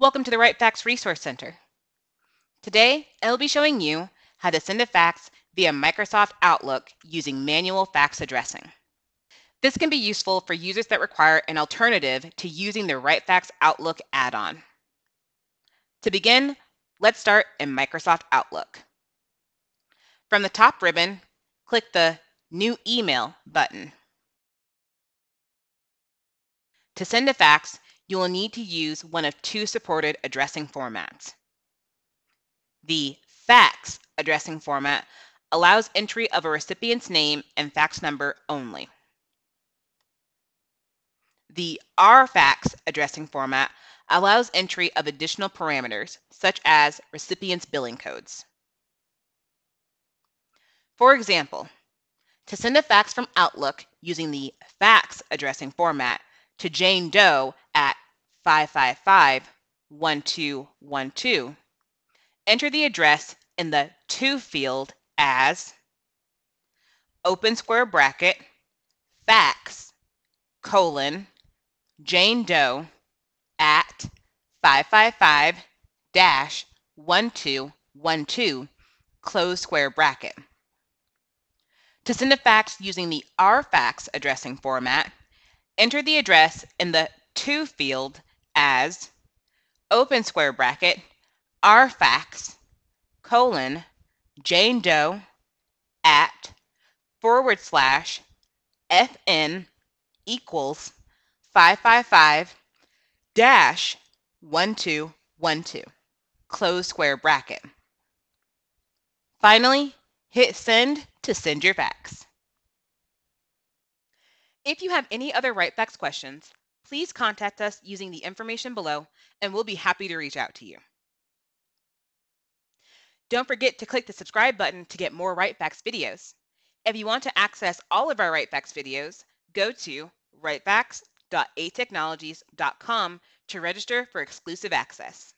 Welcome to the RightFax Resource Center. Today, I'll be showing you how to send a fax via Microsoft Outlook using manual fax addressing. This can be useful for users that require an alternative to using the RightFax Outlook add-on. To begin, let's start in Microsoft Outlook. From the top ribbon, click the New Email button. To send a fax, you will need to use one of two supported addressing formats. The fax addressing format allows entry of a recipient's name and fax number only. The RFax addressing format allows entry of additional parameters, such as recipient's billing codes. For example, to send a fax from Outlook using the fax addressing format to Jane Doe at 555-1212, enter the address in the To field as open square bracket fax colon Jane Doe at 555-1212 close square bracket. To send a fax using the RFax addressing format, enter the address in the To field as open square bracket R rfax colon Jane Doe at forward slash fn equals 555 dash 1212 close square bracket. Finally, hit send to send your fax. If you have any other RightFax questions, please contact us using the information below and we'll be happy to reach out to you. Don't forget to click the subscribe button to get more RightFax videos. If you want to access all of our RightFax videos, go to rightfax.atechnologies.com to register for exclusive access.